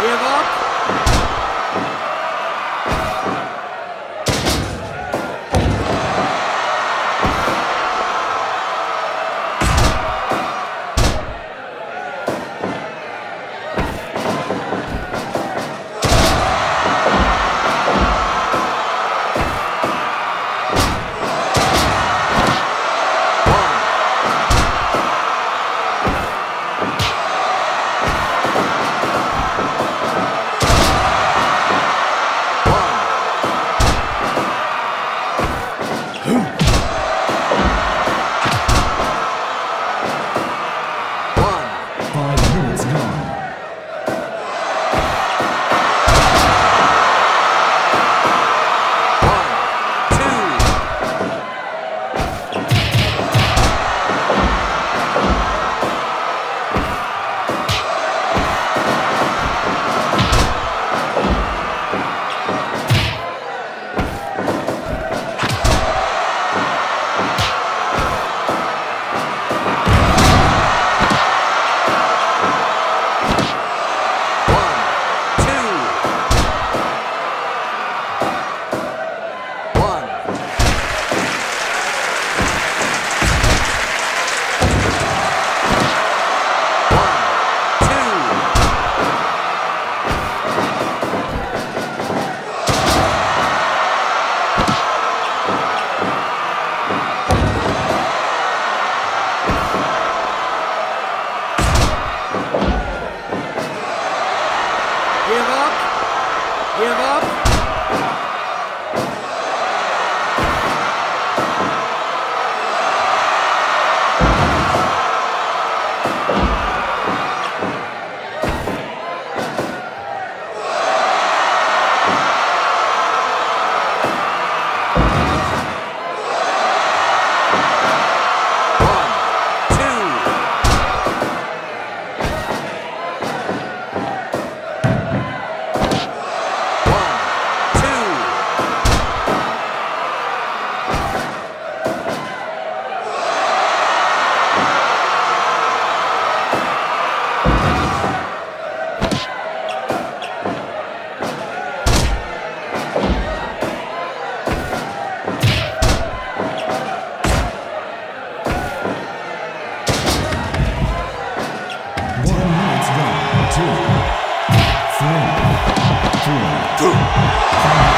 Hier Wort. Give up. Two. Three. Four. Five.